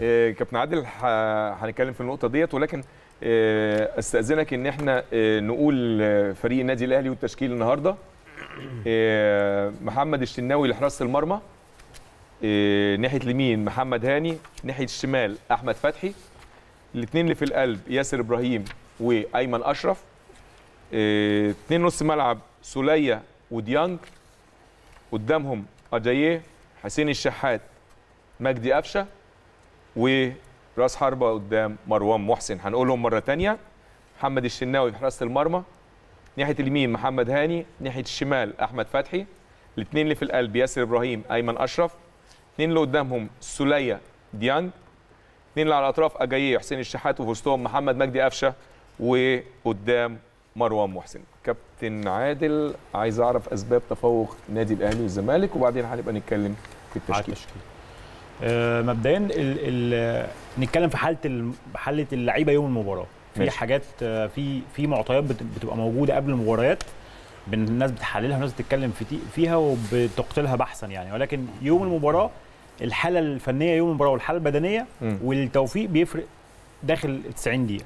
آه، كابتن عادل هنتكلم في النقطة ديت ولكن آه، أستأذنك إن إحنا آه، نقول فريق النادي الأهلي والتشكيل النهارده. محمد الشناوي لحراسة المرمى. ناحية اليمين محمد هاني ناحية الشمال أحمد فتحي. الاثنين اللي في القلب ياسر إبراهيم وأيمن أشرف. اثنين نص ملعب سولية وديانج. قدامهم أجاييه حسين الشحات مجدي قفشة. وراس حربة قدام مروان محسن. هنقولهم مرة تانية. محمد الشناوي في حراسة المرمى. ناحية اليمين محمد هاني. ناحية الشمال أحمد فتحي. الاثنين اللي في القلب ياسر إبراهيم أيمن أشرف. الاثنين اللي قدامهم سولية ديانج. الاثنين اللي على الأطراف اجاييه حسين الشحات وفي وسطهم محمد مجدي قفشة وقدام مروان محسن. كابتن عادل عايز أعرف أسباب تفوق النادي الأهلي والزمالك وبعدين هنبقى نتكلم في التشكيل. مبدئيا ال ال نتكلم في حالة ال- حالة اللعيبة يوم المباراة في ماشي. حاجات آه، في في معطيات بت- بتبقى موجودة قبل المباريات الناس بتحللها والناس بتتكلم فيها وبتقتلها بحثا يعني ولكن يوم المباراة الحالة الفنية يوم المباراة والحالة البدنية. والتوفيق بيفرق داخل ال 90 دقيقة